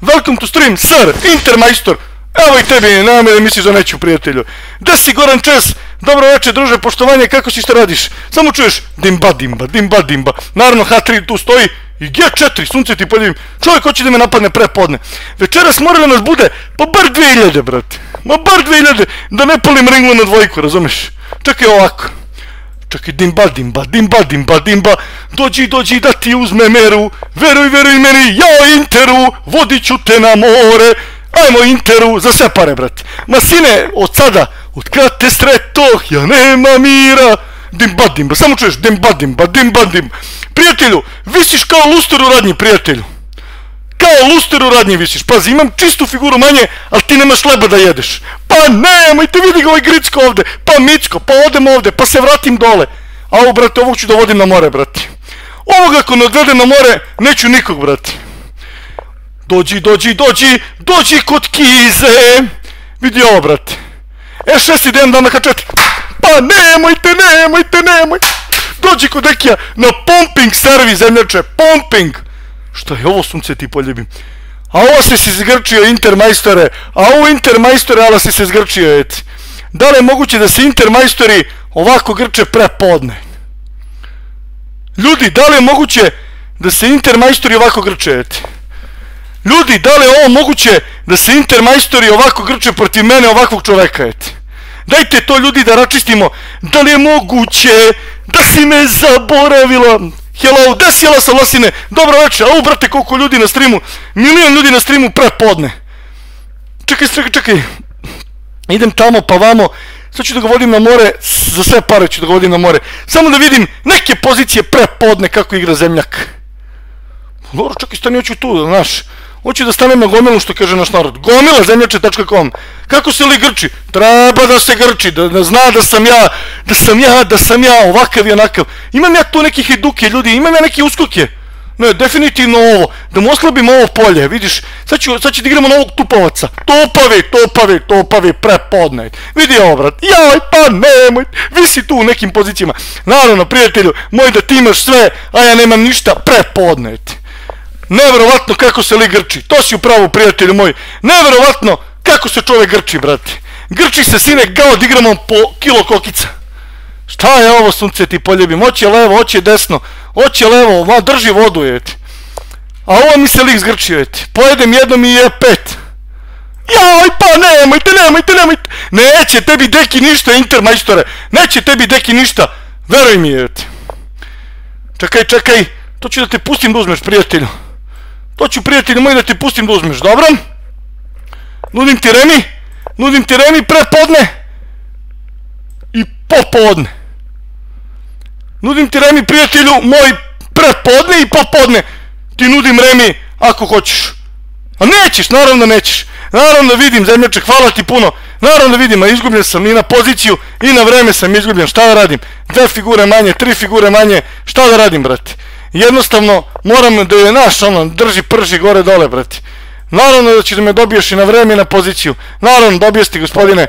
welcome to stream, sir, Intermajstor. Evo i tebi, nema me da misliš za neću, prijatelju. Gde si Goran Čes? Dobro večer, druže, poštovanje, kako si što radiš? Samo čuješ dimba, dimba, dimba, dimba. Naravno, H3 tu stoji i G4, sunce ti poljivim. Čovjek hoće da me napadne prepodne. Večeras moralo nas bude, pa bar 2000, brate. Ma bar 2000, da ne palim ringlu na dvojku, razumeš? Čekaj ovako. Čekaj, dimba, dimba, dimba, dimba, dimba. Dođi, dođi da ti uzme meru. Veruj, veruj meni, ja Interu, vodit ću te na more. Ajmo Interu, za sve pare, brate. Ma sine, od sada, od kad te stretoh, ja nema mira. Dimba, dimba, samo čuješ, dimba, dimba, dimba, dimba. Prijatelju, visiš kao luster u radnji, prijatelju. Kao luster u radnji visiš. Pazi, imam čistu figuru manje, ali ti nemaš leba da jedeš. Pa nemojte, vidi ga ovaj Gricko ovde. Pa Micko, pa odem ovde, pa se vratim dole. A ovo, brate, ovog ću da vodim na more, brate. Ovog ako ne odvedem na more, neću nikog, brate. Dođi, dođi, dođi, dođi kod Kize. Vidi ovo, brate. E6 idem dan na K4. Pa nemojte, nemojte, nemojte. Dođi kod Ekija na pumping servis, zemljače, pumping. Šta je ovo sunce ti poljubim? A ovo si se zgrčio intermajstore, a ovo intermajstore, ala si se zgrčio, et. Da li je moguće da se intermajstori ovako grče prepodne? Ljudi, da li je moguće da se intermajstori ovako grče, et? Ljudi, da li je ovo moguće da se intermajstori ovako grče protiv mene ovakvog čoveka, et? Dajte to ljudi da račistimo, da li je moguće da si me zaboravila? Hello, desilo se jela Lasine? Dobro večer, au brate, koliko ljudi na streamu, milion ljudi na streamu prepodne. Čekaj, čekaj, čekaj, idem tamo pa vamo, sad ću da ga vodim na more, za sve pare ću da ga vodim na more, samo da vidim neke pozicije prepodne kako igra zemljak. Dobro, čekaj, stani, hoću tu, znaš, Hoće da stane na gomilu što kaže naš narod. Gomila zemljače.com. Kako se li grči? Treba da se grči, da, da zna da sam ja, da sam ja, da sam ja ovakav i onakav. Imam ja tu nekih eduke ljudi, imam ja neke uskoke. Ne, definitivno ovo, da mu oslabim ovo polje, vidiš, sad ću, sad ću da igramo na ovog tupovaca. Topavi, topavi, topavi, prepodne. Vidi ovo, brat, jaj, pa nemoj, visi tu u nekim pozicijama. Naravno, prijatelju, moj da ti imaš sve, a ja nemam ništa, prepodne. Neverovatno kako se li grči. To si upravo, prijatelju moj. Neverovatno kako se čovjek grči, brate. Grči se sine kao da igramo po kilo kokica. Šta je ovo sunce ti poljubim? Oće levo, oće desno. Oće levo, ma drži vodu, je ti. A ovo mi se lik zgrčio, jeti. Pojedem jednom i je pet. Jaj, pa nemojte, nemojte, nemojte. Neće tebi deki ništa, intermajstore. Neće tebi deki ništa. Veruj mi, je ti. Čekaj, čekaj. To ću da te pustim da uzmeš, prijatelju. To ću prijatelji moji da ti pustim da uzmeš, dobro? Nudim ti remi, nudim ti remi prepodne i popodne. Nudim ti remi prijatelju moj prepodne i popodne. Ti nudim remi ako hoćeš. A nećeš, naravno nećeš. Naravno vidim, zemljače, hvala ti puno. Naravno vidim, a izgubljen sam i na poziciju i na vreme sam izgubljen. Šta da radim? Dve figure manje, tri figure manje. Šta da radim, brate? Jednostavno moram da je naš ono drži prži gore dole brati naravno da ćeš da me dobiješ i na vreme i na poziciju. Naravno dobiješ ti gospodine.